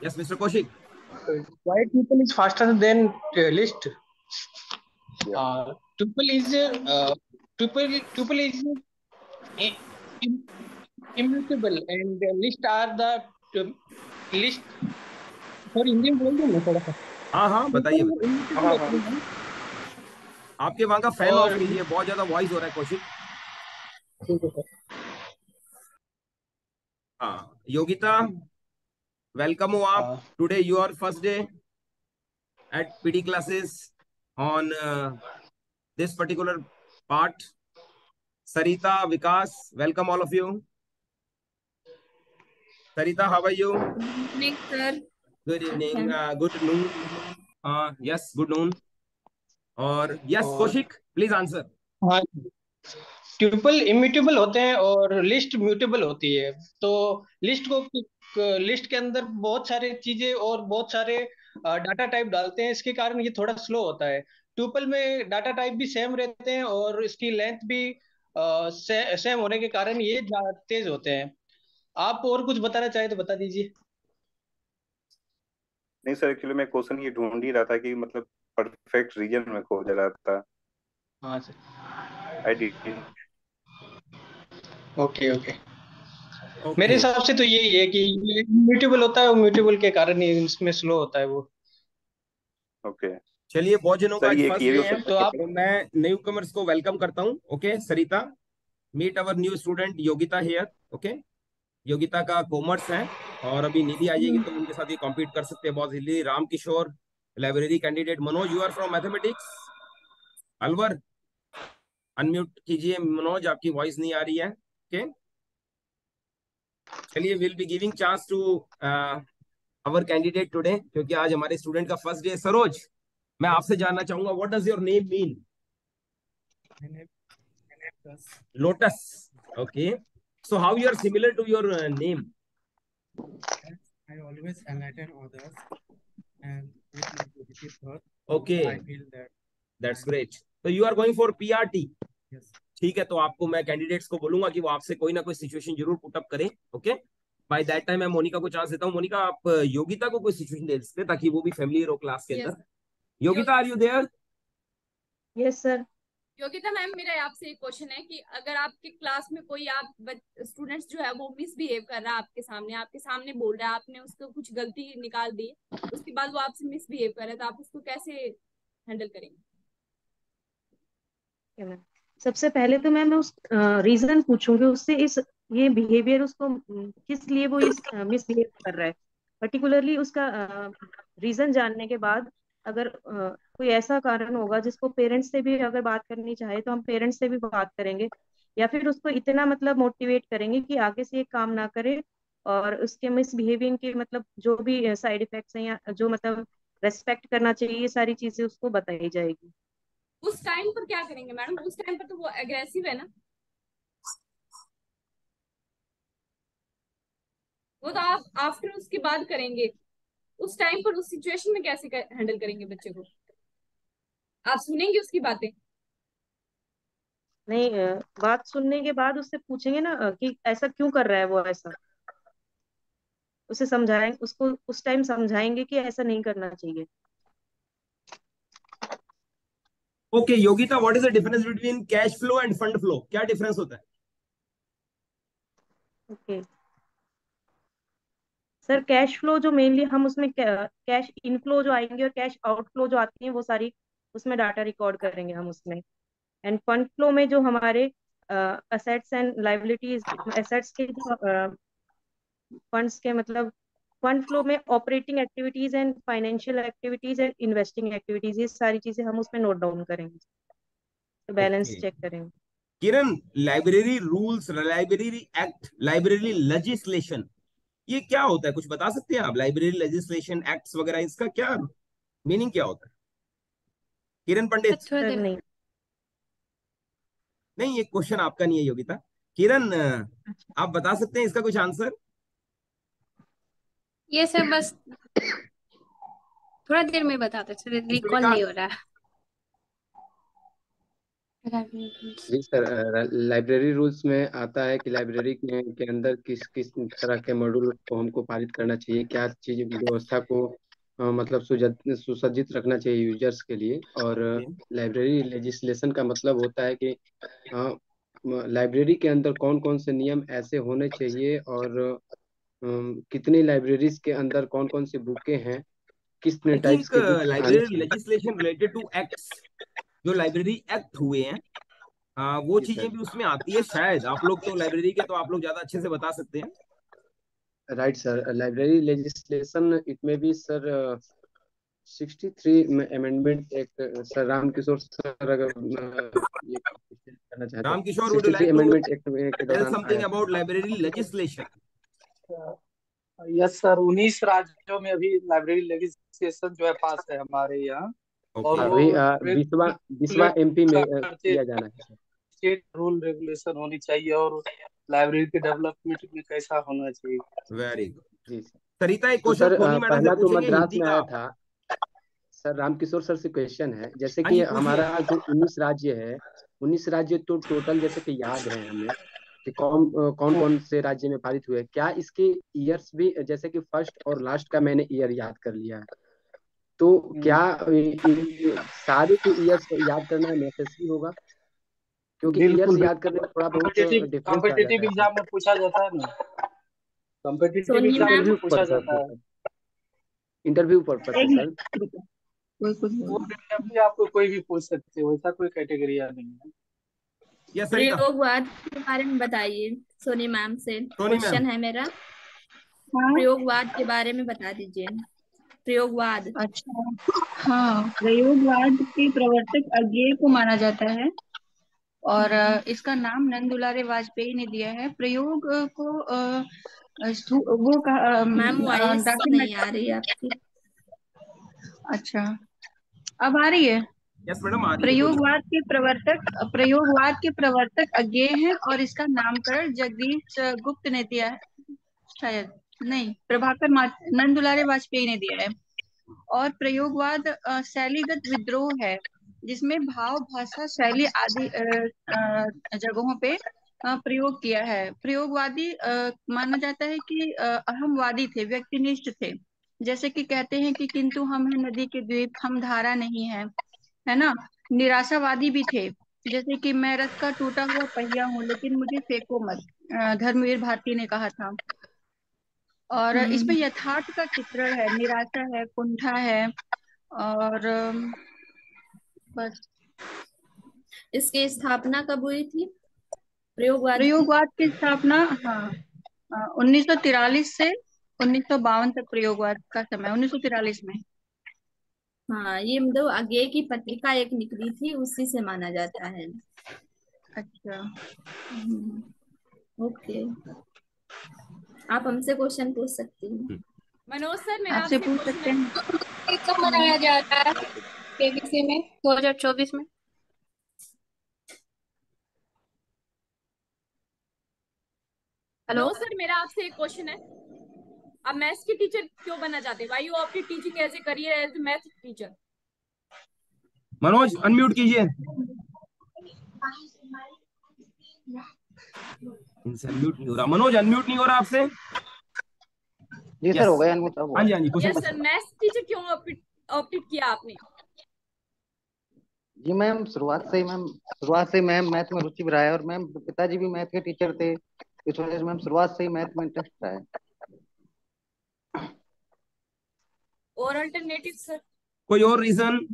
Yes, Mr. Koshik. Why tuple is faster than uh, list? Yeah. Uh, tuple is uh, tuple tuple is uh, immutable and list are the uh, list Hindi में बोल दो ना थोड़ा सा हाँ हाँ बताइए हाँ, हाँ। आपके वहाँ का फ़ैन ऑफ़ कीजिए बहुत ज़्यादा वॉइस हो रहा है कौशिक वेलकम हो आप. Today your first day at PD classes on this particular part Sarita Vikas welcome all of you Sarita how are you sir good evening good noon yes good noon और yes Kaushik please answer हाँ tuple immutable होते हैं और list mutable होती है। तो list को list के अंदर बहुत सारे चीज़ें और बहुत सारे डाटा टाइप डालते हैं। इसके कारण ये थोड़ा स्लो होता है। ट्यूपल में डाटा टाइप भी सेम रहते हैं और इसकी लेंथ भी आ, से, सेम होने के कारण ये तेज होते हैं। आप और कुछ बताना चाहे तो बता दीजिए। नहीं सर एक्चुअली मैं क्वेश्चन ये ढूंढ ही रहा था कि मतलब परफेक्ट रीजन में खोज रहा था हाँ sir. I did okay okay. मेरे हिसाब से तो यही है कि म्यूटेबल होता है म्यूटेबल के कारण ही इसमें स्लो होता है वो। ओके। चलिए बहुत जनों का फ़र्स्ट डे है तो आप मैं न्यू कमर्स को वेलकम करता हूँ okay Sarita. Meet our new student Yogita here okay. Yogita का कॉमर्स है और अभी निधि आ जाएगी तो उनके साथ ये कॉम्पीट कर सकते हैं बहुत जल्दी Ram Kishore library candidate Manoj you are from mathematics Alwar unmute कीजिए। मनोज आपकी वॉइस नहीं आ रही है। ओके चलिए will be giving chance to our candidate today क्योंकि आज हमारे स्टूडेंट का फ़र्स्ट डे सरोज मैं आपसे जानना चाहूँगा what does your name mean lotus okay so how you are similar to your name I always enlighten others and with my positive thought. Okay. I feel that. That's great. So you are going for PRT. Yes. ठीक है तो आपको मैं candidates को बोलूँगा कि वो आपसे कोई ना कोई सिचुएशन ज़रूर पुटअप करें ओके बाय दैट टाइम मैं मोनिका को चांस देता हूँ। मोनिका आप योगिता को कोई सिचुएशन दे सकते ताकि वो भी फैमिली हो क्लास के अंदर। Yogita are you there yes sir Yogita ma'am मेरा आपसे एक क्वेश्चन है कि अगर आपके क्लास में कोई आप स्टूडेंट्स जो है वो मिसबिहेव कर रहा है आपके सामने आपके सामने बोल रहा है आपने उसको कुछ गलती निकाल दी उसके बाद वो आपसे मिसबिहेव कर रहा है तो आप उसको कैसे हैंडल करेंगे? सबसे पहले तो मैं मैं उस रीजन पूछूँगी उससे इस, ये बिहेवियर उसको किस लिए वो इस मिसबिहेव कर रहा है? पर्टिकुलरली उसका रीजन जानने के बाद अगर कोई ऐसा कारण होगा जिसको पेरेंट्स से भी अगर बात करनी चाहे तो हम पेरेंट्स से भी बात करेंगे या फिर उसको इतना मतलब मोटिवेट करेंगे कि आगे से ये काम ना करे और उसके मिसबिहेविंग के मतलब जो भी साइड इफेक्ट्स हैं या जो मतलब रेस्पेक्ट करना चाहिए, ये सारी चीज़ें उसको बताई जाएगी। उस टाइम पर क्या करेंगे मैडम? उस टाइम पर तो वो एग्रेसिव है ना? वो तो आप आफ्टर उसके बाद करेंगे। उस टाइम पर उस सिचुएशन में कैसे कर, हैंडल करेंगे बच्चे को? आप सुनेंगे उसकी बातें? नहीं बात सुनने के बाद उससे पूछेंगे ना कि ऐसा क्यों कर रहा है वो ऐसा? उसे समझाएँगे उसको उस टाइम समझाएँगे कि ऐसा नहीं करना चाहिए। Okay Yogita what is the difference between cash flow and fund flow क्या डिफरेंस होता है? ओके सर कैश फ्लो जो मेनली हम उसमें कैश इनफ्लो जो आएँगे और कैश आउटफ्लो जो आती है, वो सारी उसमें डाटा रिकॉर्ड करेंगे हम उसमें. एंड फंड फ्लो में जो हमारे असेट्स एंड लाइबिलिटीज एसेट्स के जो फंड्स के मतलब फंड फ्लो में operating activities and financial activities and investing activities ये सारी चीज़ें हम उसमें नोट डाउन करेंगे। तो बैलेंस चेक करेंगे। Kiran library rules library act library legislation ये क्या होता है? कुछ बता सकते हैं आप? लाइब्रेरी लेजिस्लेशन एक्ट्स वगैरह इसका क्या मीनिंग क्या होता है? किरण पंडित। अच्छा, नहीं। नहीं ये क्वेश्चन आपका नहीं है योगिता। किरण अच्छा। आप बता सकते हैं इसका कुछ आंसर? ये सर बस थोड़ा देर में बताते सर रिकॉल नहीं हो रहा है। जी सर लाइब्रेरी रूल्स में आता है कि लाइब्रेरी के, के अंदर किस किस तरह के मॉड्यूल को हमको पारित करना चाहिए क्या चीज़ व्यवस्था को आ, मतलब सुसज्जित रखना चाहिए यूज़र्स के लिए। और लाइब्रेरी लेजिस्लेशन का मतलब होता है कि लाइब्रेरी के अंदर कौन कौन से नियम ऐसे होने चाहिए और कितनी लाइब्रेरीज के अंदर कौन कौन सी बुकें हैं? किस टाइप्स के library legislation related to acts जो लाइब्रेरी एक्ट हुए हैं। आ, वो चीज़ें भी उसमें आती है शायद। आप लोग तो लाइब्रेरी के तो आप लोग ज़्यादा अच्छे से बता सकते हैं। Right sir library legislation it में बी सर 63 अमेंडमेंट एक सर रामकिशोर सर अगर ये करना चाहते रामकिशोर वुड लाइक एक्ट दौरान something about library legislation yes sir 19 राज्यों में अभी लाइब्रेरी लेजिस्लेशन जो है पास है हमारे यहाँ। और अभी बीसवा बीसवा एमपी में किया जाना है। स्टेट रूल रेगुलेशन होनी चाहिए और लाइब्रेरी के डेवलपमेंट में कैसा होना चाहिए। Very good. सरिता एक क्वेश्चन तो पहला तो मद्रास में आया था। सर रामकिशोर सर से क्वेश्चन है। जैसे हाँ कि हमारा जो उन्नीस राज्य है उन्नीस राज्य तो टोटल जैसे कि याद है हमें। कि कौन कौन कौन से राज्य में पारित हुए क्या इसके ईयर्स भी जैसे कि फ़र्स्ट और लास्ट का मैंने ईयर याद कर लिया है। तो हम्म। क्या सारे के ईयर्स याद करना नेसेसरी होगा? क्योंकि ईयर्स याद करने में थोड़ा बहुत कॉम्पिटिटिव एग्ज़ाम में पूछा जाता है ना? कॉम्पिटिटिव एग्ज़ाम में पूछा जाता है। इंटरव्यू पर सर वो भी आपको कोई भी पूछ सकते हो ऐसा कोई कैटेगरी नहीं है। प्रयोगवाद के बारे में बताइए सोनी मैम से। क्वेश्चन है मेरा? हाँ। प्रयोगवाद के बारे में बता दीजिए। प्रयोगवाद। अच्छा। हाँ प्रयोगवाद के प्रवर्तक अज्ञेय को माना जाता है। और हम्म। इसका नाम नंदुलारे वाजपेयी ने दिया है। प्रयोग को वो मैम नहीं आ रही आपकी। अच्छा। अब आ रही है। यस मैडम प्रयोगवाद के प्रवर्तक, प्रयोगवाद के प्रवर्तक अज्ञेय है और इसका नामकरण जगदीश गुप्त ने दिया है, शायद नहीं, प्रभाकर नंदुलारे वाजपेयी ने दिया है। और प्रयोगवाद शैलीगत विद्रोह है, जिसमें भाव, भाषा, शैली आदि जगहों पे प्रयोग किया है। प्रयोगवादी माना जाता है कि अहमवादी थे, व्यक्तिनिष्ठ थे। जैसे कि कहते हैं कि, किंतु हम है नदी के द्वीप, हम धारा नहीं है। है ना? निराशावादी भी थे। जैसे कि मैं रथ का टूटा हुआ पहिया हूँ लेकिन मुझे फेंको मत। धर्मवीर भारती ने कहा था। और इसमें हम्म। यथार्थ का चित्र है निराशा है कुंठा है और बस। इसकी स्थापना कब हुई थी? प्रयोगवाद प्रयोगवाद की स्थापना हाँ उन्नीस सौ तिरालीस से उन्नीस सौ बावन तक प्रयोगवाद का समय उन्नीस सौ तिरालीस में। हाँ ये मतलब आगे की पत्रिका एक निकली थी उसी से माना जाता है। अच्छा। हम्म, ओके। आप हमसे क्वेश्चन पूछ सकती हैं। हम्म। मनोज सर मैं आपसे पूछ सकते हैं। कब मनाया जा रहा है केबीसी में? 2024 में। हेलो सर मेरा आपसे एक क्वेश्चन है। आप मैथ्स की टीचर क्यों बनना चाहते हैं? Why you opted teaching as a career as a math teacher Manoj unmute कीजिए। इनसे अनम्यूट नहीं हो रहा। मनोज अनम्यूट नहीं हो रहा आपसे? जी सर हो गया अनम्यूट अब हाँ जी हाँ जी यस सर मैथ्स टीचर क्यों ऑप्टेड किया आपने? जी मैम शुरुआत से ही मैम शुरुआत से मैम मैथ में रुचि रहा है और मैम पिताजी भी मैथ के टीचर थे इस वजह से मैम शुरुआत से ही मैथ में इंटरेस्ट रहा है। और अल्टरनेटिव सर कोई और रीजन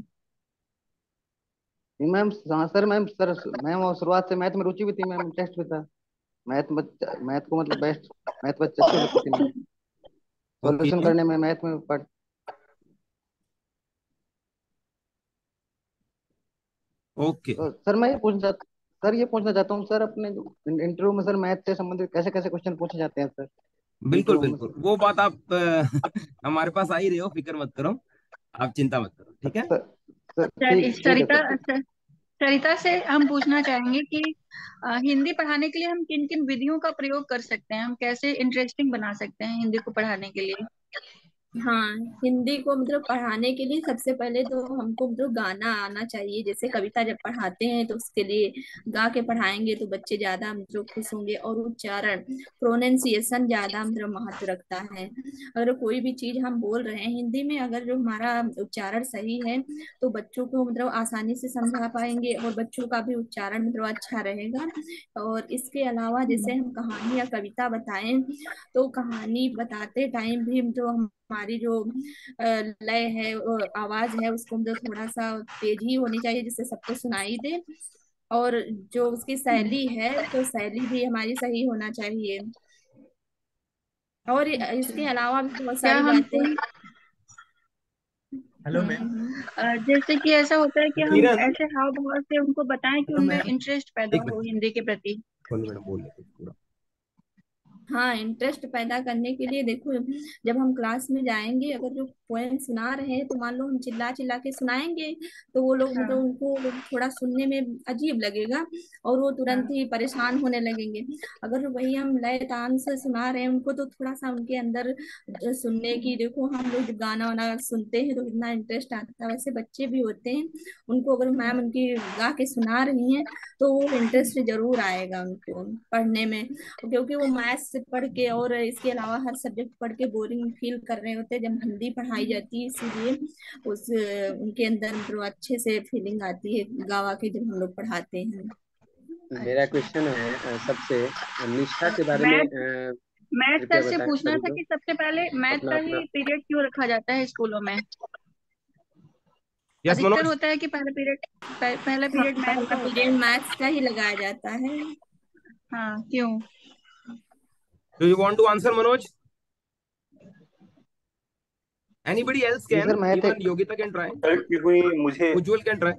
मैम हाँ सर मैम सर मैम और शुरुआत से मैथ में रुचि भी थी मैम इंटरेस्ट भी था। मैथ मैथ को मतलब बेस्ट मैथ बच्चे अच्छे लगते थे सॉल्यूशन करने में मैथ में पढ़ ओके तो सर मैं ये पूछना सर ये पूछना चाहता हूँ सर अपने इंटरव्यू में सर मैथ से संबंधित कैसे कैसे क्वेश्चन पूछे जाते हैं सर बिल्कुल बिल्कुल। वो बात आप हमारे पास आ ही रहे हो फ़िक्र मत करो आप चिंता मत करो ठीक है? सरिता सरिता से हम पूछना चाहेंगे कि हिंदी पढ़ाने के लिए हम किन किन विधियों का प्रयोग कर सकते हैं? हम कैसे इंटरेस्टिंग बना सकते हैं हिंदी को पढ़ाने के लिए? हाँ हिंदी को मतलब पढ़ाने के लिए सबसे पहले तो हमको मतलब गाना आना चाहिए। जैसे कविता जब पढ़ाते हैं तो उसके लिए गा के पढ़ाएँगे तो बच्चे ज़्यादा मतलब खुश होंगे और उच्चारण प्रोनाउंसिएशन ज़्यादा मतलब महत्व रखता है। अगर कोई भी चीज़ हम बोल रहे हैं हिंदी में, अगर जो हमारा उच्चारण सही है तो बच्चों को मतलब आसानी से समझा पाएँगे और बच्चों का भी उच्चारण मतलब अच्छा रहेगा। और इसके अलावा जैसे हम कहानी या कविता बताएँ तो कहानी बताते टाइम भी जो हमारी जो लय है आवाज़ है उसको मतलब थोड़ा सा तेज ही होनी चाहिए जिससे सबको सुनाई दे। और जो उसकी शैली है तो शैली भी हमारी सही होना चाहिए। और इसके अलावा भी बहुत सारी बातें हेलो मैम हम्म, जैसे कि ऐसा होता है कि हम ऐसे हाव भाव से उनको बताएँ कि उनमें इंटरेस्ट पैदा हो हिंदी के प्रति। हाँ इंटरेस्ट पैदा करने के लिए देखो जब हम क्लास में जाएँगे अगर जो पोएम सुना रहे हैं तो मान लो हम चिल्ला चिल्ला के सुनाएँगे तो वो लोग मतलब उनको थोड़ा सुनने में अजीब लगेगा और वो तुरंत ही परेशान होने लगेंगे। अगर वही हम लय तान से सुना रहे हैं उनको तो थोड़ा सा उनके अंदर सुनने की देखो हम लोग गाना वाना सुनते हैं तो इतना इंटरेस्ट आता है। वैसे बच्चे भी होते हैं उनको अगर मैम उनकी गा के सुना रही हैं तो वो इंटरेस्ट ज़रूर आएगा उनको पढ़ने में क्योंकि वो मैथ्स से पढ़ के और इसके अलावा हर सब्जेक्ट पढ़ के बोरिंग फील कर रहे होते हैं जब हिंदी पढ़ाई जाती है इसीलिए उस उनके अंदर मतलब अच्छे से फीलिंग आती है गावा के जब हम लोग पढ़ाते हैं। मेरा क्वेश्चन है सबसे निष्ठा के बारे में मैथ सर से पूछना था कि सबसे पहले मैथ का ही पीरियड क्यों रखा जाता है स्कूलों में? यस अधिकतर होता है कि पहला पीरियड पहला पीरियड मैथ का पीरियड मैथ्स का ही लगाया जाता है। हाँ क्यों? Do you want to answer, Manoj? Anybody else can? sir, Even Yogita can try. मुझे Ujjwal can try.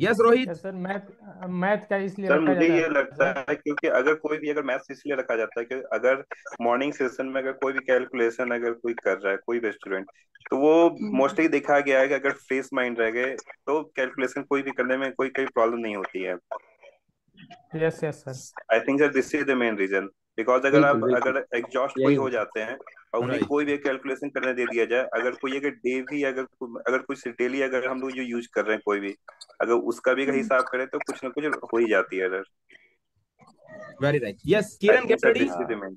Yes, Rohit. Sir math math का इसलिए सर मुझे ये लगता है क्योंकि अगर कोई भी अगर मैथ्स इसलिए रखा जाता है कि अगर मॉर्निंग सेशन में अगर कोई भी कैलकुलेशन अगर कोई कर रहा है कोई भी स्टूडेंट तो वो मोस्टली देखा गया है कि अगर फ्रेश माइंड रह गए तो कैलकुलेशन कोई भी करने में कोई कोई प्रॉब्लम नहीं होती है yes yes sir I think sir this is the main reason because अगर आप अगर एग्जॉस्ट कोई हो जाते हैं और उन्हें कोई भी कैलकुलेशन करने दे दिया जाए अगर कोई अगर डे भी अगर अगर कुछ डेली अगर हम लोग जो यूज़ कर रहे हैं कोई भी अगर उसका भी अगर हिसाब करें तो कुछ ना कुछ हो ही जाती है error Very right. Yes, Kiran, get ready.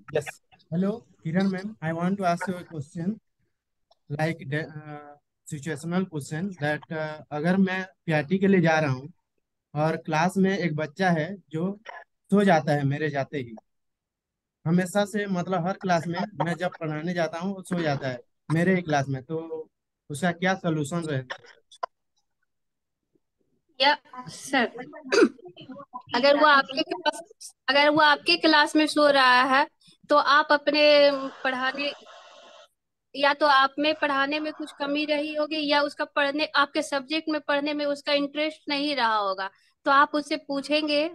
Yes. Hello, Kiran ma'am. I want to ask you a question, like the uh, situational question that uh, अगर मैं पीआरटी के लिए जा रहा हूँ और क्लास में एक बच्चा है जो सो जाता है मेरे जाते ही हमेशा से मतलब हर क्लास में मैं जब पढ़ाने जाता हूँ सो जाता है मेरे ही क्लास में तो उसका क्या सोल्यूशन रहेगा या सर अगर वो आपके क्लास अगर वो आपके क्लास में सो रहा है तो आप अपने पढ़ाने या तो आप में पढ़ाने में कुछ कमी रही होगी या उसका पढ़ने आपके सब्जेक्ट में पढ़ने में उसका इंटरेस्ट नहीं रहा होगा तो आप उससे पूछेंगे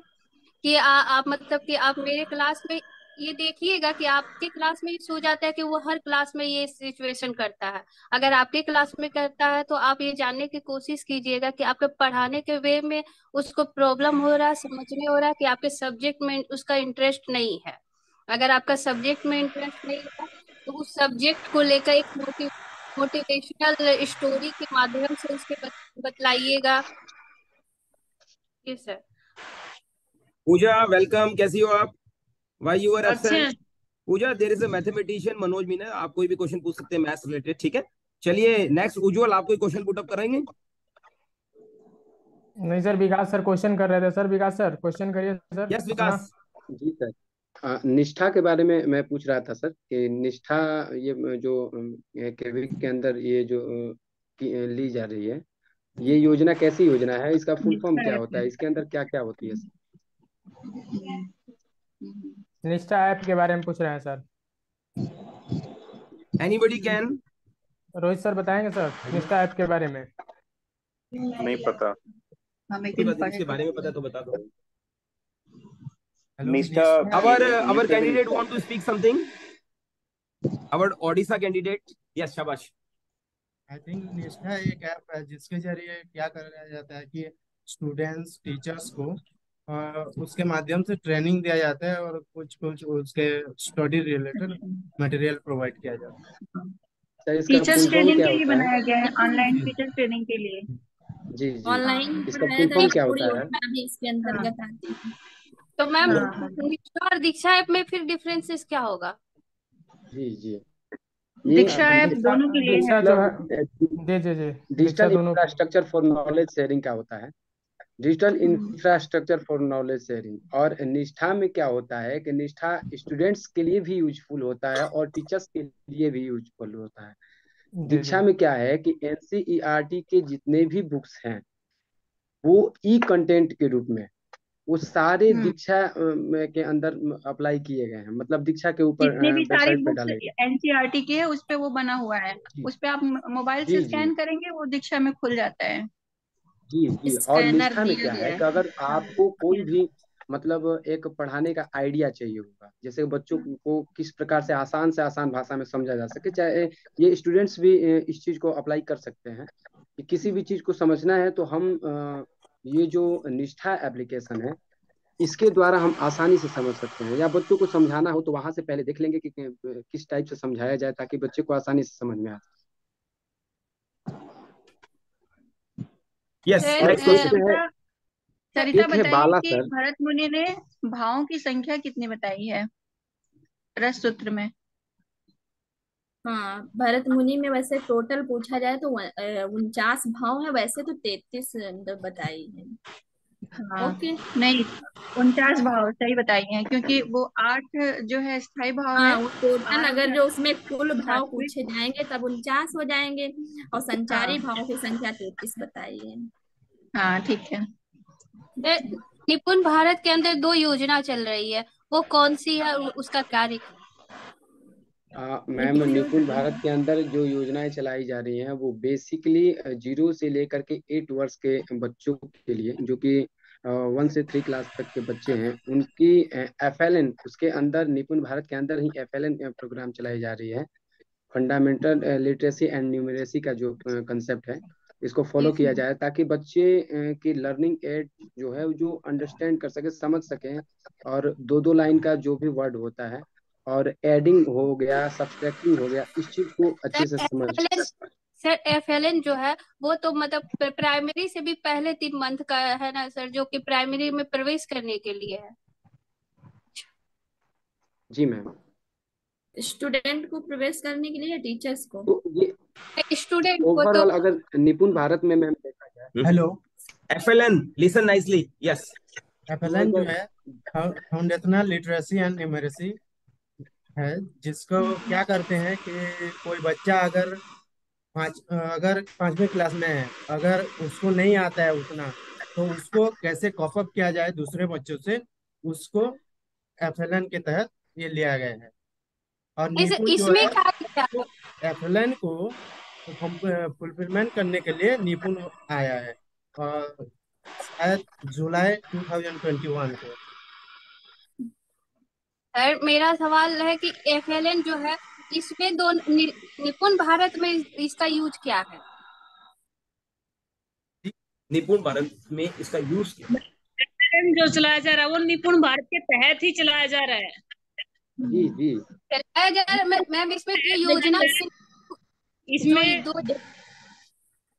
कि आ, आप मतलब कि आप मेरे क्लास में ये देखिएगा कि आपके क्लास में सो जाता है कि वो हर क्लास में ये सिचुएशन करता है। अगर आपके क्लास में करता है तो आप ये जानने की कोशिश कीजिएगा कि आपके पढ़ाने के वे में उसको प्रॉब्लम हो रहा है समझने हो रहा है कि आपके सब्जेक्ट में उसका इंटरेस्ट नहीं है। अगर आपका सब्जेक्ट में इंटरेस्ट नहीं है तो उस सब्जेक्ट को लेकर एक मोटिव, मोटिवेशनल स्टोरी के माध्यम से उसके बतलाइएगा। सर। पूजा, वेलकम, कैसी हो आप? Why you are absent Pooja there is a mathematician Manoj Meena आप कोई भी क्वेश्चन पूछ सकते हैं मैथ्स रिलेटेड ठीक है? चलिए नेक्स्ट उज्जवल आप कोई क्वेश्चन पुट अप करेंगे नहीं सर विकास सर क्वेश्चन कर रहे थे। सर विकास सर क्वेश्चन करिए सर। यस विकास। जी सर। निष्ठा के बारे में मैं पूछ रहा था सर कि निष्ठा ये जो केवी के अंदर ये जो ली जा रही है ये योजना कैसी योजना है? इसका फुल फॉर्म क्या होता है? इसके अंदर क्या क्या होती है? सर निष्ठा ऐप के बारे में पूछ रहे हैं sir. Anybody can Rohit sir बताएँगे सर निष्ठा ऐप के बारे में? नहीं पता। इसके बारे में पता तो बता दो। निष्ठा our our candidate want to speak something? Our odisha candidate? Yes shabash. I think Nishtha एक ऐप है जिसके ज़रिए क्या करा जाता है कि स्टूडेंट्स टीचर्स को उसके माध्यम से ट्रेनिंग दिया जाता है और कुछ कुछ उसके स्टडी रिलेटेड मटेरियल प्रोवाइड किया जाता है। टीचर्स ट्रेनिंग के लिए बनाया गया है ऑनलाइन टीचर ट्रेनिंग के लिए। जी जी। ऑनलाइन इसका फुल फॉर्म क्या होता है? इसके अंतर्गत आती है। तो मैम दीक्षा और दीक्षा ऐप में फिर डिफरेंसेस क्या होगा? जी जी। दीक्षा ऐप दोनों के लिए दीक्षा जो है जी जी जी digital infrastructure for knowledge sharing का होता है। Digital infrastructure for knowledge sharing और निष्ठा में क्या होता है कि निष्ठा स्टूडेंट्स के लिए भी यूजफुल होता है और टीचर्स के लिए भी यूजफुल होता है। दीक्षा में क्या है कि एनसीईआरटी के जितने भी बुक्स हैं वो ई कंटेंट के रूप में वो सारे दीक्षा के अंदर अप्लाई किए गए हैं। मतलब दीक्षा के ऊपर जितने भी सारी बुक्स एनसीईआरटी के उस पे वो बना हुआ है। उस पे आप मोबाइल से स्कैन करेंगे वो दीक्षा में खुल जाता है। जी जी और निष्ठा में क्या है कि अगर आपको कोई भी मतलब एक पढ़ाने का आइडिया चाहिए होगा जैसे बच्चों को किस प्रकार से आसान से आसान भाषा में समझा जा सके चाहे ये स्टूडेंट्स भी इस चीज़ को अप्लाई कर सकते हैं कि किसी भी चीज़ को समझना है तो हम ये जो निष्ठा एप्लीकेशन है इसके द्वारा हम आसानी से समझ सकते हैं। या बच्चों को समझाना हो तो वहाँ से पहले देख लेंगे कि किस टाइप से समझाया जाए ताकि बच्चे को आसानी से समझ में आ यस नेक्स्ट क्वेश्चन है। सरिता बताइए कि भरत मुनि ने भावों की संख्या कितनी बताई है? रस सूत्र में। हाँ भरत मुनि में वैसे टोटल पूछा जाए तो उनचास भाव है वैसे तो तैतीस बताई है। हाँ। ओके नहीं उनचास भाव सही बताई है क्योंकि वो आठ जो है स्थायी भाव हाँ, है टोटल अगर जो उसमें कुल भाव पूछे जाएँगे तब उनचास हो जाएँगे और संचारी हाँ, भाव की संख्या तैतीस बताई है हाँ ठीक है। निपुण भारत के अंदर दो योजना चल रही है वो कौन सी है उसका कार्य मैम निपुण भारत के अंदर जो योजनाएँ चलाई जा रही हैं वो बेसिकली ज़ीरो से लेकर के एट वर्ष के बच्चों के लिए जो कि वन से थ्री क्लास तक के बच्चे हैं उनकी एफ़ एल एन उसके अंदर निपुण भारत के अंदर ही एफ़ एल एन प्रोग्राम चलाई जा रही है। फंडामेंटल लिटरेसी एंड न्यूमरेसी का जो कंसेप्ट है इसको फॉलो किया जाए ताकि बच्चे की लर्निंग एड जो है जो अंडरस्टैंड कर सके समझ सके और दो दो लाइन का जो भी वर्ड होता है और एडिंग हो गया सब्सट्रैक्टिंग हो गया इस चीज़ को अच्छे से समझ सर एफ़ एल एन जो है वो तो मतलब प्राइमरी से भी पहले तीन मंथ का है ना सर जो कि प्राइमरी में प्रवेश करने के लिए है। जी मैम स्टूडेंट को प्रवेश करने के लिए टीचर्स को? तो ये स्टूडेंट को तो... अगर निपुण भारत में मैम देखा जाए। Hello FLN listen nicely yes FLN जो है फाउंडेशनल लिटरेसी एंड न्यूमरेसी है जिसको क्या करते हैं कि कोई बच्चा अगर पाँच अगर पांचवी क्लास में है अगर उसको नहीं आता है उतना तो उसको कैसे कॉपअप किया जाए दूसरे बच्चों से उसको एफएलएन के तहत ये लिया गया है। और इस, इसमें क्या एफ़ को फुलफिलमेंट करने के लिए निपुण आया है और शायद जुलाई 2021 को। सर मेरा सवाल है कि एफ़ जो है इसमें दो निपुण भारत में इसका यूज़ क्या है? निपुण भारत में इसका यूज़ क्या जो चलाया जा रहा है वो निपुण भारत के तहत ही चलाया जा रहा है। जी जी। चलाया जा रहा है मैम इसमें योजना इसमें दो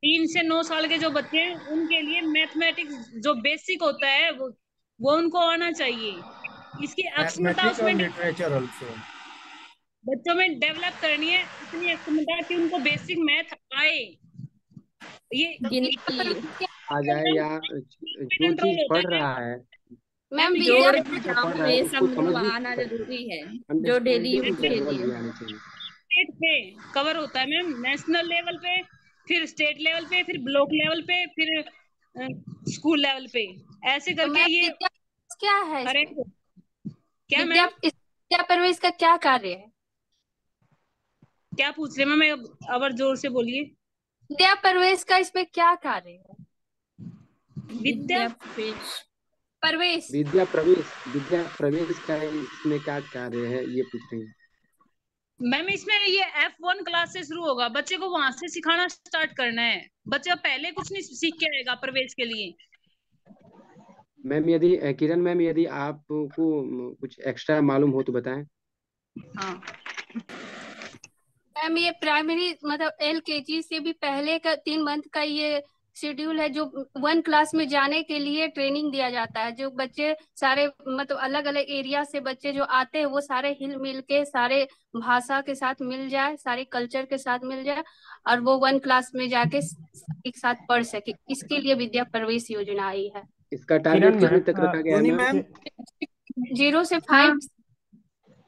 तीन से नौ साल के जो बच्चे हैं उनके लिए मैथमेटिक्स जो बेसिक होता है वो वो उनको आना चाहिए। इसकी अक्षमता उसमें लिटरेचर ऑल्सो बच्चों में डेवलप करनी है इतनी अक्षमता कि उनको बेसिक मैथ आए। ये आ जाए या जो चीज़ पढ़ रहा है। मैम जो ये सब आना ज़रूरी है जो डेली यूज़ के लिए स्टेट पे कवर होता है मैम नेशनल लेवल पे फिर स्टेट लेवल पे फिर ब्लॉक लेवल पे फिर स्कूल लेवल पे। ऐसे तो करके ये क्या है अरे क्या मैम? विद्या परवेश का क्या कार्य है? क्या पूछ रहे मैं अवर ज़ोर से बोलिए। विद्या प्रवेश का इसमें क्या कार्य है? विद्या? प्रवेश विद्या प्रवेश विद्या प्रवेश का इसमें क्या कार्य है ये पूछ रही मैम इसमें ये एफ़ वन क्लास से शुरू होगा। बच्चे को वहाँ से सिखाना स्टार्ट करना है। बच्चा पहले कुछ नहीं सीख के आएगा प्रवेश के लिए। मैम, यदि किरण मैम, यदि आपको कुछ एक्स्ट्रा मालूम हो तो बताएँ। हाँ। मैम, ये प्राइमरी मतलब एल के जी से भी पहले का तीन मंथ का ये शेड्यूल है, जो वन क्लास में जाने के लिए ट्रेनिंग दिया जाता है, जो बच्चे सारे मतलब अलग अलग एरिया से बच्चे जो आते हैं, वो सारे हिल मिल के, सारे भाषा के साथ मिल जाए, सारे कल्चर के साथ मिल जाए, और वो वन क्लास में जाके एक साथ पढ़ सके। इसके लिए विद्या प्रवेश योजना आई है। इसका टारगेट कितने तक रखा गया है मैम? ज़ीरो से फाइव।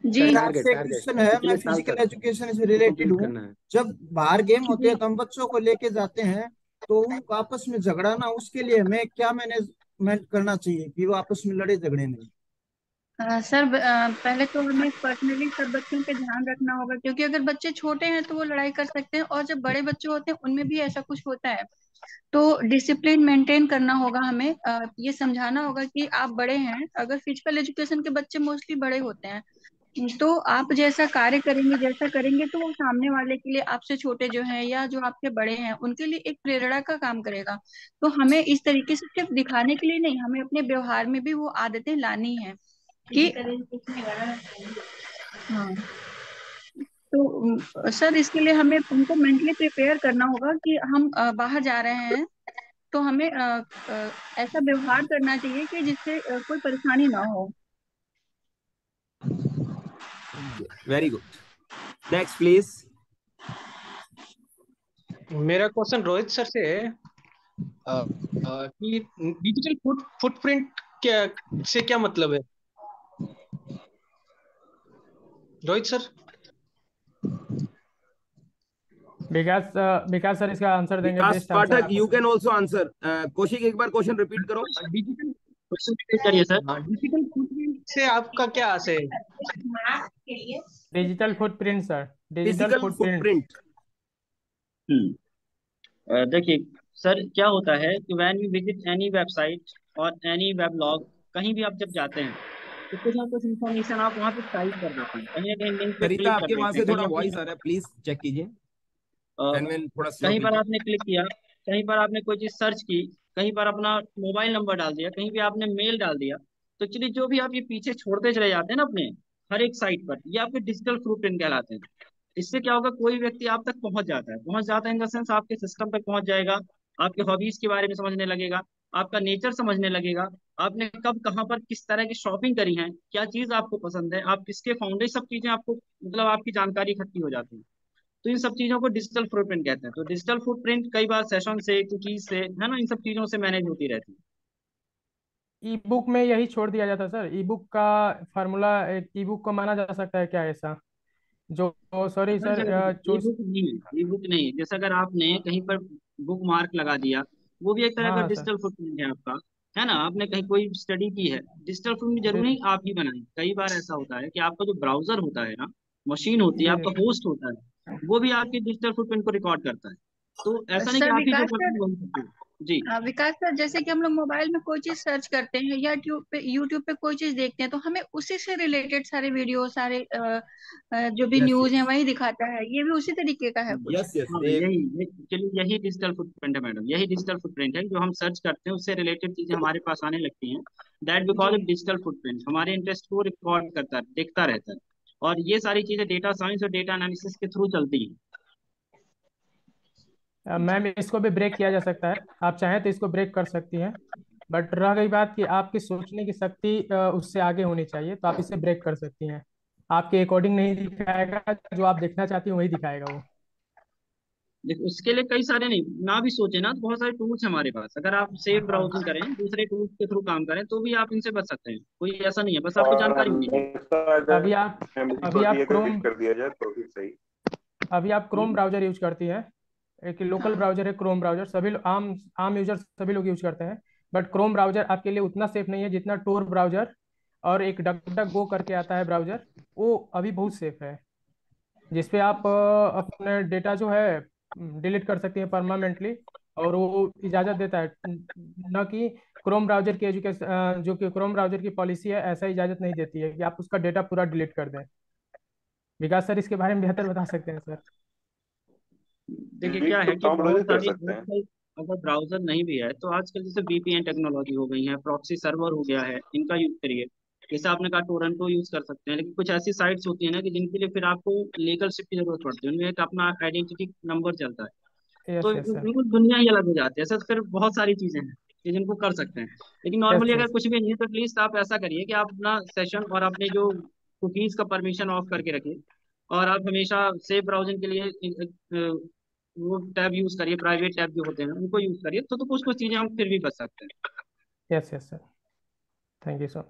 जी। क्वेश्चन है मैं फ़िज़िकल एजुकेशन से रिलेटेड हूँ। जब बाहर गेम होते हैं तो हम बच्चों को लेके जाते हैं तो आपस में झगड़ा ना उसके लिए हमें क्या मैनेजमेंट करना चाहिए कि वो आपस में लड़े झगड़े नहीं? आ, सर आ, पहले तो हमें पर्सनली सब बच्चों पे ध्यान रखना होगा क्योंकि अगर बच्चे छोटे हैं तो वो लड़ाई कर सकते हैं और जब बड़े बच्चे होते हैं उनमें भी ऐसा कुछ होता है। तो डिसिप्लिन मेंटेन करना होगा हमें आ, ये समझाना होगा कि आप बड़े हैं अगर फ़िज़िकल एजुकेशन के बच्चे मोस्टली बड़े होते हैं तो आप जैसा कार्य करेंगे जैसा करेंगे तो वो सामने वाले के लिए आपसे छोटे जो हैं या जो आपके बड़े हैं उनके लिए एक प्रेरणा का काम करेगा। तो हमें इस तरीके से सिर्फ़ दिखाने के लिए नहीं हमें अपने व्यवहार में भी वो आदतें लानी है कि हाँ। तो सर इसके लिए हमें उनको मेंटली प्रिपेयर करना होगा कि हम बाहर जा रहे हैं तो हमें ऐसा व्यवहार करना चाहिए कि जिससे कोई परेशानी ना हो। वेरी गुड नेक्स्ट प्लीज़ मेरा क्वेश्चन रोहित सर से है। कि डिजिटल फुट फुटप्रिंट क्या से क्या मतलब है? रोहित सर? विकास विकास सर इसका आंसर देंगे Vikas Pathak you can also answer Kaushik एक बार क्वेश्चन रिपीट करो। डिजिटल क्वेश्चन रिपीट करिए सर डिजिटल फुटप्रिंट से आपका क्या आशय है? Digital footprint sir digital footprint देखिए सर क्या होता है कि when you visit any website और एनी वेबलॉग कहीं भी आप जब जाते हैं तो कुछ ना कुछ इन्फॉर्मेशन आप वहाँ पे टाइप कर देते हैं। कहीं ना कहीं लिंक पे क्लिक आपके वहाँ से थोड़ा वॉइस आ रहा है प्लीज़ चेक कीजिए। कहीं पर आपने क्लिक किया कहीं पर आपने कोई चीज़ सर्च की कहीं पर अपना मोबाइल नंबर डाल दिया कहीं भी आपने मेल डाल दिया तो चलिए जो भी आप ये पीछे छोड़ते चले जाते हैं ना अपने हर एक साइट पर ये आपके डिजिटल प्रिंट कहलाते हैं। इससे क्या होगा कोई व्यक्ति आप तक पहुँच जाता है। पहुँच जाता है इन द सेंस आपके सिस्टम तक पहुँच जाएगा आपके हॉबीज के बारे में समझने लगेगा आपका नेचर समझने लगेगा। आपने कब कहाँ पर किस तरह की शॉपिंग करी है क्या चीज़ आपको पसंद है आप किसके फाउंडेशन सब चीज़ें आपको मतलब आपकी जानकारी इकट्ठी हो जाती है। तो इन सब चीज़ों को डिजिटल फुटप्रिंट कहते हैं। तो डिजिटल फुटप्रिंट कई बार सेशन से कुकीज से है ना इन सब चीज़ों से मैनेज होती रहती है। ई बुक में यही छोड़ दिया जाता है सर। ई बुक का फार्मूला ई बुक को माना जा सकता है क्या ऐसा? जो सॉरी सर ई बुक नहीं ई बुक नहीं जैसे अगर आपने कहीं पर बुक मार्क लगा दिया वो भी एक तरह का डिजिटल फुटप्रिंट है आपका है ना? आपने कहीं कोई स्टडी की है डिजिटल फुटप्रिंट ज़रूरी आप ही बनाए। कई बार ऐसा होता है कि आपका जो ब्राउज़र होता है ना मशीन होती है आपका होस्ट होता है वो भी आपके डिजिटल फुटप्रिंट को रिकॉर्ड करता है। तो ऐसा नहीं कि आप ही जो बन सकते हो। जी। हाँ विकास सर जैसे कि हम लोग मोबाइल में कोई चीज़ सर्च करते हैं या ट्यूब पे यूट्यूब पे कोई चीज़ देखते हैं तो हमें उसी से रिलेटेड सारे वीडियो सारे जो भी न्यूज़ है वही दिखाता है। ये भी उसी तरीके का है यस यस हाँ, यही चलिए यही डिजिटल फुटप्रिंट है मैडम यही डिजिटल फुटप्रिंट है जो हम सर्च करते हैं उससे रिलेटेड चीज़ें हमारे पास आने लगती हैं। That because of digital footprint हमारे इंटरेस्ट को रिकॉर्ड करता है देखता रहता है। और ये सारी चीज़ें डेटा साइंस और डेटा एनालिसिस के थ्रू चलती है। मैम इसको भी ब्रेक किया जा सकता है। आप चाहें तो इसको ब्रेक कर सकती हैं। बट रह गई बात कि आपकी सोचने की शक्ति उससे आगे होनी चाहिए तो आप इसे ब्रेक कर सकती हैं। आपके अकॉर्डिंग नहीं दिखाएगा जो आप देखना चाहती हैं वही दिखाएगा वो। देखो उसके लिए कई सारे नहीं ना भी सोचे ना तो बहुत सारे टूल्स हमारे पास। अगर आप सेफ़ ब्राउजिंग करें दूसरे टूल्स के थ्रू काम करें तो भी आप इनसे बच सकते हैं। कोई ऐसा नहीं है बस आपको जानकारी होनी अभी आप अभी आप क्रोम कर दिया जाए तो भी सही। अभी आप क्रोम ब्राउज़र यूज़ करती हैं। एक लोकल ब्राउज़र है क्रोम ब्राउज़र सभी आम आम यूज़र सभी लोग यूज़ करते हैं। बट क्रोम ब्राउज़र आपके लिए उतना सेफ़ नहीं है जितना टोर ब्राउज़र और एक डक डक गो करके आता है ब्राउज़र वो अभी बहुत सेफ़ है। जिसपे आप अपने डेटा जो है डिलीट कर सकते हैं परमानेंटली और वो इजाज़त देता है। न कि क्रोम ब्राउज़र की एजुकेशन जो कि क्रोम ब्राउज़र की पॉलिसी है ऐसा इजाज़त नहीं देती है कि आप उसका डेटा पूरा डिलीट कर दें। विकास सर इसके बारे में बेहतर बता सकते हैं सर। देखिए क्या है कि बहुत सारी अगर ब्राउज़र नहीं भी है तो आजकल जैसे वीपीएन टेक्नोलॉजी हो गई है प्रॉक्सी सर्वर हो गया है इनका यूज़ करिए। जैसे आपने कहा टोरंटो यूज़ कर सकते हैं लेकिन कुछ ऐसी साइट्स होती है ना कि जिनके लिए फिर आपको लीगल शिप की ज़रूरत पड़ती है उनमें एक अपना आइडेंटिटी नंबर चलता है। तो बिल्कुल दुनिया ही अलग हो जाती है ऐसा फिर बहुत सारी चीज़ें हैं कि जिनको कर सकते हैं। लेकिन नॉर्मली अगर कुछ भी नहीं है तो एटलीस्ट आप ऐसा करिए कि आप अपना सेशन और अपने जो कुकीज का परमिशन ऑफ़ करके रखिए। और आप हमेशा सेफ़ ब्राउजिंग के लिए वो टैब यूज़ करिए प्राइवेट टैब जो होते हैं उनको यूज़ करिए तो तो कुछ कुछ चीज़ें हम फिर भी बच सकते हैं। Yes yes sir thank you sir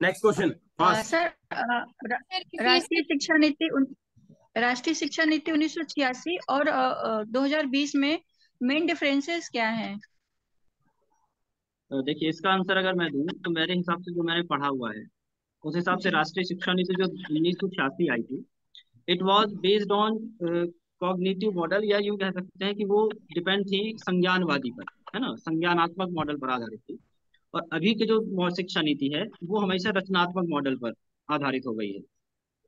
next question sir राष्ट्रीय शिक्षा नीति राष्ट्रीय शिक्षा नीति उन्नीस और दो हज़ार बीस में मेन डिफरेंसेस क्या हैं? देखिए इसका आंसर अगर मैं दूँ तो मेरे हिसाब से जो मैंने पढ़ा हुआ है उस हिसाब से राष्ट्रीय शिक्षा नीति जो उन्नीस सौ छियासी आई थी it was based on cognitive model या यूँ कह सकते हैं कि वो डिपेंड थी संज्ञानवादी पर, है ना? संज्ञानात्मक मॉडल पर आधारित थी। और अभी के जो शिक्षा नीति है, वो हमेशा रचनात्मक मॉडल पर आधारित हो गई है।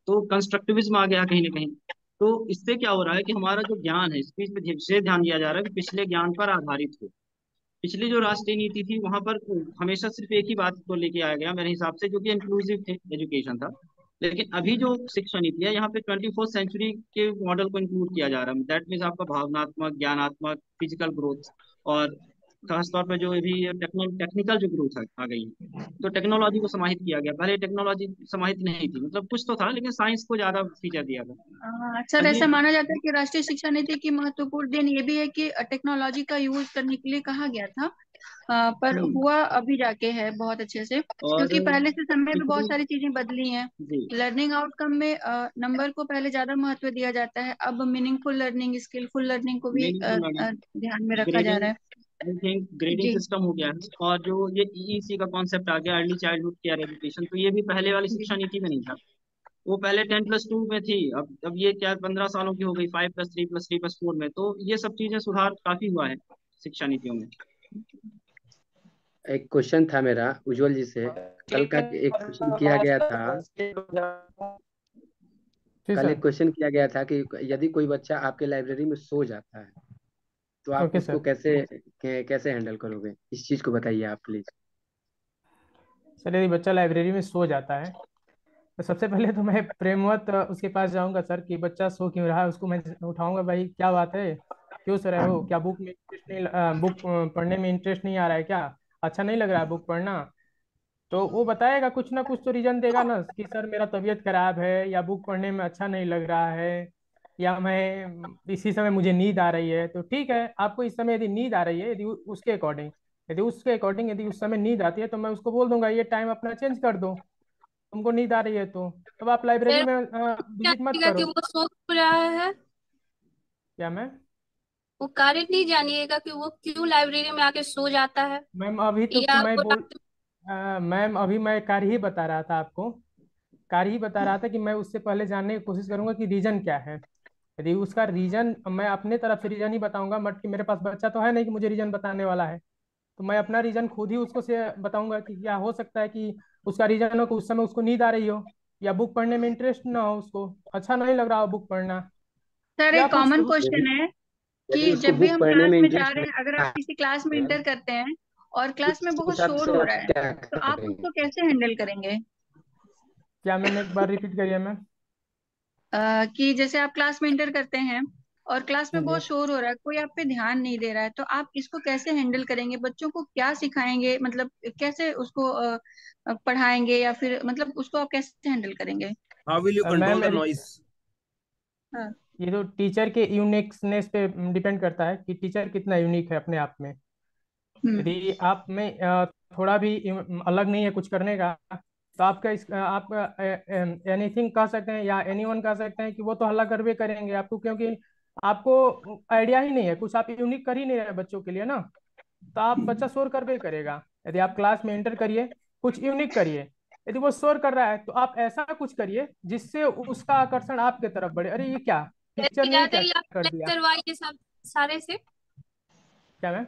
तो कंस्ट्रक्टिविज्म आ गया कहीं ना कहीं। तो इससे क्या हो रहा है कि हमारा जो ज्ञान है, इस चीज़ पे विशेष ध्यान दिया जा रहा है कि पिछले ज्ञान पर आधारित हो। पिछली जो राष्ट्रीय नीति थी, वहाँ पर हमेशा सिर्फ़ एक ही बात को लेके आया गया मेरे हिसाब से, जो कि इंक्लूसिव एजुकेशन था। लेकिन अभी जो शिक्षा नीति है यहाँ पे ट्वेंटी फोर्थ सेंचुरी के मॉडल को इंक्लूड किया जा रहा है। दैट मीन्स आपका भावनात्मक ज्ञानात्मक फ़िज़िकल ग्रोथ और खासतौर पर जो अभी टेक्निकल जो ग्रोथ आ गई है तो टेक्नोलॉजी को समाहित किया गया। पहले टेक्नोलॉजी समाहित नहीं थी मतलब कुछ तो था लेकिन साइंस को ज़्यादा फीचर दिया गया। सर ऐसा माना जाता है कि राष्ट्रीय शिक्षा नीति की महत्वपूर्ण दिन ये भी है कि टेक्नोलॉजी का यूज़ करने के लिए कहा गया था। आ, पर हम्म। हुआ अभी जाके है बहुत अच्छे से क्योंकि पहले से समय में बहुत सारी चीज़ें बदली हैं। लर्निंग आउटकम में नंबर को पहले ज़्यादा महत्व दिया जाता है अब मीनिंगफुल लर्निंग स्किलफुल लर्निंग को भी ध्यान में रखा जा रहा है। आई थिंक ग्रेडिंग सिस्टम हो गया है और जो ये ईईसी e का कॉन्सेप्ट आ गया अर्ली चाइल्डहुड केयर एजुकेशन तो ये भी पहले वाली शिक्षा नीति में नहीं था। वो पहले टेन प्लस टू में थी अब अब ये क्या पंद्रह सालों की हो गई five plus three plus three plus four में तो ये सब चीज़ें सुधार काफ़ी हुआ है शिक्षा नीतियों में। एक क्वेश्चन था मेरा उज्जवल जी से। कल का एक क्वेश्चन किया गया था। कल एक क्वेश्चन किया गया था कि यदि कोई बच्चा आपके लाइब्रेरी में सो जाता है तो आप okay, उसको कैसे कैसे हैंडल करोगे? इस चीज़ को बताइए आप प्लीज़ सर यदि बच्चा लाइब्रेरी में सो जाता है तो सबसे पहले तो मैं प्रेमवत उसके पास जाऊँगा सर कि बच्चा सो क्यों रहा है उसको मैं उठाऊँगा भाई क्या बात है? क्यों सर हो क्या बुक में इंटरेस्ट नहीं बुक पढ़ने में इंटरेस्ट नहीं आ रहा है क्या? अच्छा नहीं लग रहा है बुक पढ़ना? तो वो बताएगा कुछ ना कुछ तो रीजन देगा ना कि सर मेरा तबीयत खराब है या बुक पढ़ने में अच्छा नहीं लग रहा है या मैं इसी समय मुझे नींद आ रही है तो ठीक है आपको इस समय यदि नींद आ रही है यदि उसके अकॉर्डिंग यदि उसके अकॉर्डिंग यदि उस समय नींद आती है तो मैं उसको बोल दूँगा ये टाइम अपना चेंज कर दो तुमको नींद आ रही है तो। तब आप लाइब्रेरी में विज़िट मत करो। क्या मैं वो कारण नहीं जानिएगा कि वो क्यों लाइब्रेरी में आके सो जाता है। मैम अभी तो मैं बोल मैम अभी मैं कार्य ही बता रहा था आपको। कार्य ही बता रहा था कि मैं उससे पहले जानने की कोशिश करूँगा कि रीजन क्या है। यदि उसका रीजन मैं अपने तरफ़ से रीजन ही बताऊँगा बट कि मेरे पास बच्चा तो है नहीं कि मुझे रीजन बताने वाला है। तो मैं अपना रीजन खुद ही उसको से बताऊँगा कि क्या हो सकता है कि उसका रीजन हो कि उस समय उसको नींद आ रही हो या बुक पढ़ने में इंटरेस्ट ना हो उसको। अच्छा नहीं लग रहा हो बुक पढ़ना। सर एक कॉमन क्वेश्चन है। कि जब भी हम क्लास में जा रहे हैं अगर आप किसी क्लास में इंटर करते हैं और क्लास में बहुत शोर हो रहा है तो आप उसको कैसे हैंडल करेंगे? क्या मैंने एक बार रिपीट करिए मैम। कि जैसे आप क्लास में इंटर करते हैं और क्लास में बहुत शोर हो रहा है कोई आप पे ध्यान नहीं दे रहा है तो आप इसको कैसे हैंडल करेंगे? बच्चों को क्या सिखाएँगे? मतलब कैसे उसको पढ़ाएँगे या फिर मतलब उसको आप कैसे हैंडल करेंगे? How will you control the noise ये तो टीचर के यूनिकनेस पे डिपेंड करता है कि टीचर कितना यूनिक है अपने आप में। हम्म। यदि आप में थोड़ा भी अलग नहीं है कुछ करने का तो आपका इस आप एनीथिंग कह सकते हैं या एनीवन कह सकते हैं कि वो तो हल्ला करवे करेंगे आपको क्योंकि आपको आइडिया ही नहीं है कुछ आप यूनिक कर ही नहीं रहे बच्चों के लिए ना। तो आप बच्चा शोर करवे करेगा। यदि आप क्लास में एंटर करिए कुछ यूनिक करिए। यदि वो शोर कर रहा है तो आप ऐसा कुछ करिए जिससे उसका आकर्षण आपके तरफ़ बढ़े। अरे ये क्या? टीचर ने कर दिया। सारे से? क्या मैम?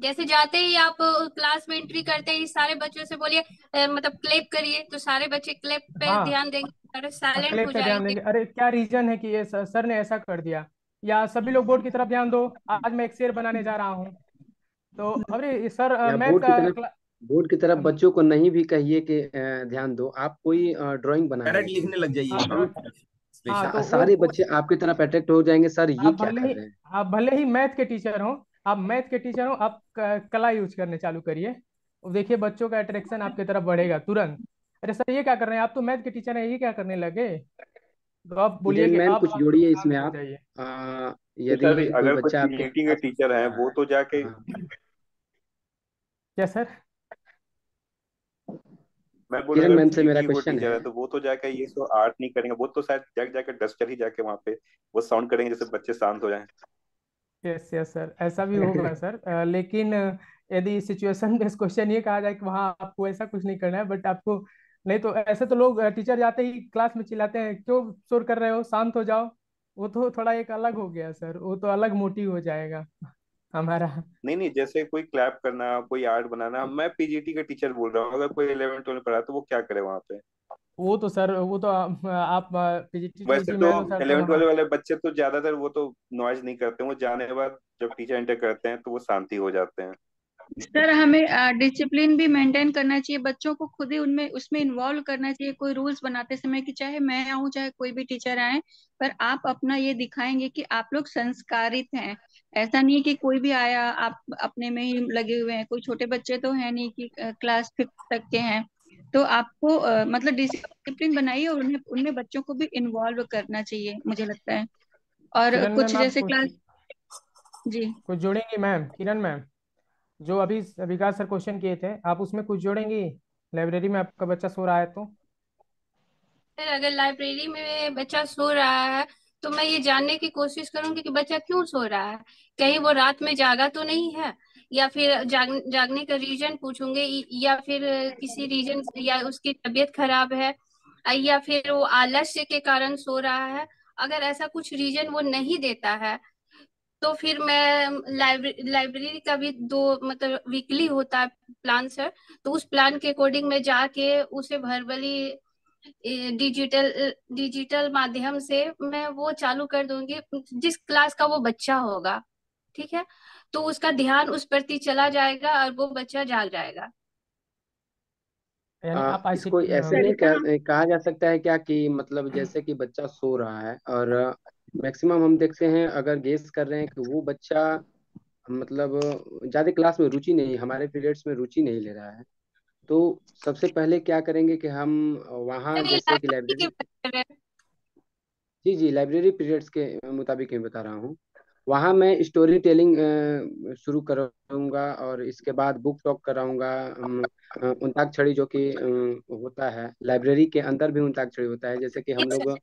जैसे जाते ही आप क्लास में एंट्री करते ही सारे बच्चों से बोलिए मतलब क्लेप करिए। तो सारे बच्चे क्लेप पे हाँ, ध्यान देंगे अरे साइलेंट हो जाएँगे। अरे क्या रीजन है कि ये सर सर ने ऐसा कर दिया? या सभी लोग बोर्ड की तरफ़ ध्यान दो आज मैं एक शेर बनाने जा रहा हूँ। तो अरे सर मैथ बोर्ड की तरफ़ बच्चों को नहीं भी कहिए कि ध्यान दो। आप कोई ड्राइंग बनाए लिखने लग जाइए। हाँ, हाँ, तो सारे वो, बच्चे आपकी तरफ़ अट्रैक्ट हो जाएँगे सर ये क्या भले कर रहे हैं? आप भले ही मैथ के टीचर हो आप मैथ के टीचर हो आप कला यूज़ करने चालू करिए। देखिए बच्चों का अट्रैक्शन आपकी तरफ़ बढ़ेगा तुरंत। अरे सर ये क्या कर रहे हैं? आप तो मैथ के टीचर हैं ये क्या करने लगे? तो आप बोलिए कि आप कुछ जोड़िए इसमें आप। यदि अगर बच्चा आपके टीचर है वो तो जाके हाँ। क्या सर? मैं बोल रहा मैम से मेरा क्वेश्चन है तो वो तो जाके ये तो आर्ट नहीं करेंगे वो तो शायद जाके जाके डस्टर ही जाके वहाँ पे वो साउंड करेंगे जैसे बच्चे शांत हो जाएँ। यस यस सर ऐसा भी होगा सर लेकिन यदि सिचुएशन बेस्ड क्वेश्चन ये कहा जाए कि वहाँ आपको ऐसा कुछ नहीं करना है बट आपको नहीं तो ऐसे तो लोग टीचर जाते ही क्लास में चिल्लाते हैं क्यों शोर कर रहे हो? शांत हो जाओ। वो तो थोड़ा एक अलग हो गया सर वो तो अलग मोटिव हो जाएगा। हमारा। नहीं नहीं जैसे कोई क्लैप करना कोई आर्ट बनाना मैं पीजीटी का टीचर बोल रहा हूँ अगर कोई इलेवन ट्वेल्व पढ़ा तो वो क्या करे वहाँ पे? वो तो सर वो तो आप पीजीटी वैसे तो इलेवन ट्वेल्व वाले बच्चे तो ज़्यादातर वो तो नॉइज़ नहीं करते वो जाने के बाद जब टीचर एंटर करते हैं तो वो शांति हो जाते हैं। सर हमें डिसिप्लिन भी मेंटेन करना चाहिए। बच्चों को खुद ही उनमें उसमें इन्वॉल्व करना चाहिए। कोई रूल्स बनाते समय कि चाहे मैं आऊँ चाहे कोई भी टीचर आए पर आप अपना ये दिखाएँगे कि आप लोग संस्कारित हैं। ऐसा नहीं कि कोई भी आया आप अपने में ही लगे हुए हैं। कोई छोटे बच्चे तो है नहीं कि क्लास फिफ्थ तक के हैं। तो आपको आ, मतलब डिसिप्लिन बनाइए और उन्हें उनमें बच्चों को भी इन्वॉल्व करना चाहिए मुझे लगता है। और कुछ जैसे क्लास जी। कुछ जोड़ेंगे मैम? किरण मैम? जो अभी विकास सर क्वेश्चन किए थे आप उसमें कुछ जोड़ेंगी? लाइब्रेरी में आपका बच्चा सो रहा है तो। सर अगर लाइब्रेरी में बच्चा सो रहा है तो मैं ये जानने की कोशिश करूँगी कि बच्चा क्यों सो रहा है? कहीं वो रात में जागा तो नहीं है? या फिर जाग, जागने का रीजन पूछूँगे या फिर किसी रीजन या उसकी तबीयत खराब है या फिर वो आलस्य के कारण सो रहा है? अगर ऐसा कुछ रीजन वो नहीं देता है तो फिर मैं लाइब्रेरी लाइब्रेरी का भी दो मतलब वीकली होता है प्लान सर। तो उस प्लान के अकॉर्डिंग में जाके उसे भरबली डिजिटल डिजिटल माध्यम से मैं वो चालू कर दूँगी। जिस क्लास का वो बच्चा होगा ठीक है? तो उसका ध्यान उस प्रति चला जाएगा और वो बच्चा जाग जाएगा। आ, इसको ऐसे नहीं कह, कहा जा सकता है क्या कि मतलब जैसे कि बच्चा सो रहा है और मैक्सिमम हम देखते हैं अगर गेस कर रहे हैं कि वो बच्चा मतलब ज़्यादा क्लास में रुचि नहीं हमारे पीरियड्स में रुचि नहीं ले रहा है तो सबसे पहले क्या करेंगे कि हम वहाँ जैसे कि लाइब्रेरी जी जी लाइब्रेरी पीरियड्स के मुताबिक मैं बता रहा हूँ। वहाँ मैं स्टोरी टेलिंग शुरू कराऊँगा और इसके बाद बुक टॉक कराऊँगा उनताक्षरी जो कि होता है लाइब्रेरी के अंदर भी उनताक्षरी होता है जैसे कि हम लोग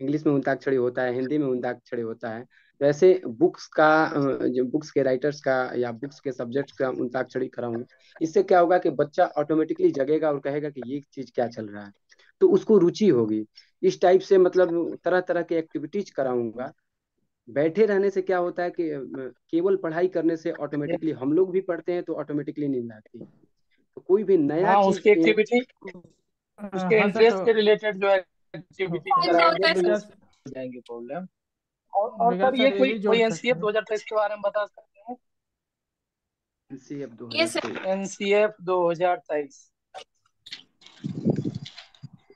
इंग्लिश में उन्ताक्षरी होता है हिंदी में उन्ताक्षरी होता है। तो ऐसे बुक्स का जो बुक्स के राइटर्स का या बुक्स के सब्जेक्ट्स का उन्ताक्षरी कराऊं इससे क्या होगा कि बच्चा ऑटोमेटिकली जगेगा और कहेगा कि ये चीज़ क्या चल रहा है। तो उसको रुचि होगी। इस टाइप से मतलब तरह तरह के एक्टिविटीज़ कराऊँगा। बैठे रहने से क्या होता है कि केवल पढ़ाई करने से ऑटोमेटिकली हम लोग भी पढ़ते हैं तो ऑटोमेटिकली नींद आती है। तो कोई भी नया हाँ, उसकी एक्टिविटी उसके इंटरेस्ट के रिलेटेड जो है जाएँगे प्रॉब्लम और और सर ये कोई कोई एनसीएफ 2023 के बारे में बता सकते हैं? एनसीएफ 2023 एनसीएफ 2023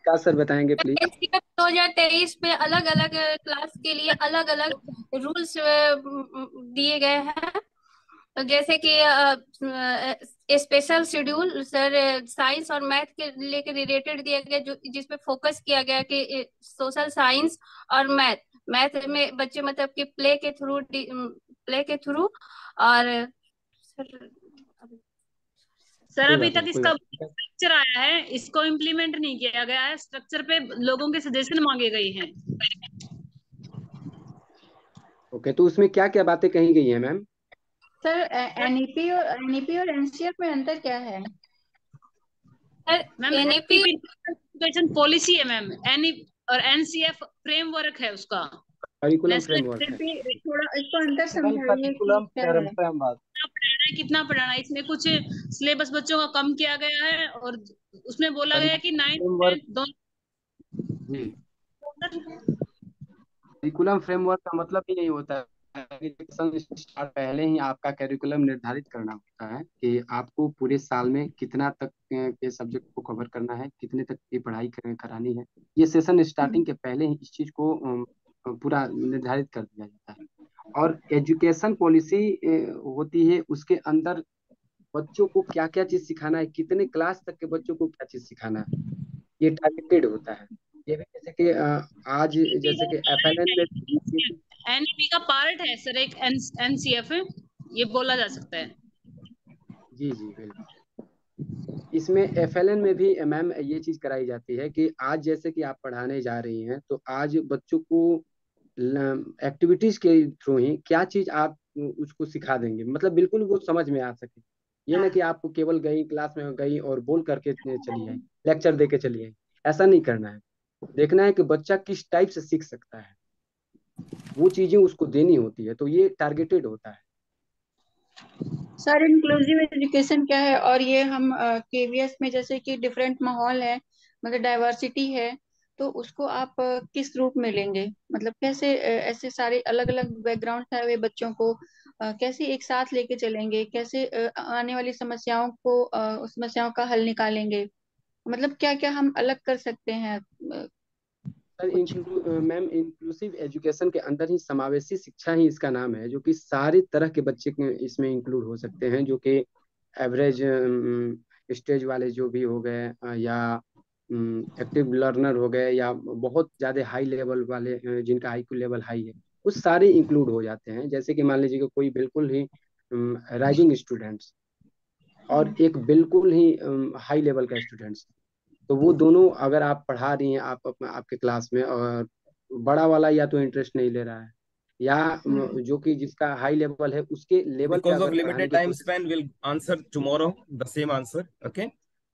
क्या सर बताएँगे प्लीज़ एनसीएफ 2023 में अलग अलग क्लास के लिए अलग अलग रूल्स दिए गए हैं। जैसे कि स्पेशल शेड्यूल सर साइंस और मैथ के लेके रिलेटेड दिया गया जो जिसपे फोकस किया गया कि सोशल साइंस और मैथ मैथ में बच्चे मतलब कि प्ले के थ्रू प्ले के थ्रू और सर सर अभी तक इसका स्ट्रक्चर आया है इसको इम्प्लीमेंट नहीं किया गया है स्ट्रक्चर पे लोगों के सजेशन मांगे गए हैं। ओके okay, तो उसमें क्या क्या बातें कही गई है मैम सर एनईपी और एनईपी और एनसीएफ में अंतर क्या है? एनईपी एजुकेशन पॉलिसी है मैम। एन और एनसीएफ फ्रेमवर्क है उसका। थोड़ा इसको अंतर समझाइए कितना पढ़ाना है इसमें कुछ सिलेबस बच्चों का कम किया गया है और उसमें बोला गया है कि नाइन करिकुलम फ्रेमवर्क का मतलब ही यही होता। है पहले ही आपका कैरिकुलम निर्धारित करना होता है कि आपको पूरे साल में कितना तक के सब्जेक्ट को कवर करना है, कितने तक की पढ़ाई करानी है, ये सेशन स्टार्टिंग के पहले ही इस चीज़ को पूरा निर्धारित कर दिया जाता है। और एजुकेशन पॉलिसी होती है उसके अंदर बच्चों को क्या क्या चीज़ सिखाना है, कितने क्लास तक के बच्चों को क्या चीज़ सिखाना है, ये टारगेटेड होता है। ये भी जैसे कि आज जैसे कि एफएलएन में एनईपी का पार्ट है सर, एक एनसीएफ ये बोला जा सकता है। जी जी, बिल्कुल। इसमें एफएलएन में भी मैम ये चीज़ कराई जाती है कि आज जैसे कि आप पढ़ाने जा रही हैं तो आज बच्चों को एक्टिविटीज़ के थ्रू ही क्या चीज़ आप उसको सिखा देंगे? मतलब बिल्कुल वो समझ में आ सके। ये ना कि आपको केवल गई क्लास में गई और बोल करके चली आई, लेक्चर दे के चली आई। ऐसा नहीं करना है। देखना है कि बच्चा किस टाइप से सीख सकता है। वो चीज़ें उसको देनी होती है तो ये टारगेटेड होता है। सर इंक्लूसिव एजुकेशन क्या है? और ये हम केवीएस uh, में जैसे कि डिफरेंट माहौल है मतलब डाइवर्सिटी है तो उसको आप किस रूप में लेंगे? मतलब कैसे ऐसे सारे अलग अलग बैकग्राउंड आए हुए बच्चों को कैसे एक साथ लेके चलेंगे? कैसे आने वाली समस्याओं को समस्याओं का हल निकालेंगे? मतलब क्या क्या हम अलग कर सकते हैं सर मैम इंक्लूसिव एजुकेशन के अंदर ही समावेशी शिक्षा ही इसका नाम है जो कि सारे तरह के बच्चे इसमें इंक्लूड हो सकते हैं जो कि एवरेज स्टेज वाले जो भी हो गए या एक्टिव लर्नर हो गए या बहुत ज़्यादा हाई लेवल वाले जिनका आई लेवल हाई है वो सारे इंक्लूड हो जाते हैं। जैसे कि मान लीजिए कि कोई बिल्कुल ही राइजिंग स्टूडेंट्स और एक बिल्कुल ही हाई लेवल का स्टूडेंट्स तो वो दोनों अगर आप पढ़ा रही हैं आप अपना आपके क्लास में और बड़ा वाला या तो इंटरेस्ट नहीं ले रहा है। या हम्म। जो कि जिसका हाई लेवल है उसके level because of limited time span will answer tomorrow the same answer okay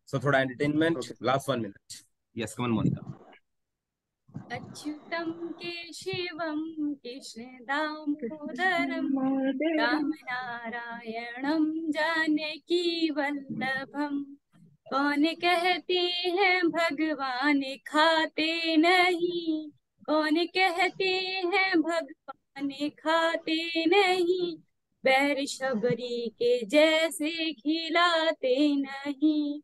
so थोड़ा entertainment last one minute yes Monika Achyutam केशवम कृष्ण दामोदरम राम नारायणम जानकी वल्लभम। कौन कहती है भगवान खाते नहीं? कौन कहती है भगवान खाते नहीं? बैर शबरी के जैसे खिलाते नहीं।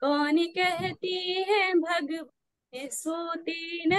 कौन कहती है भगवान सोते नहीं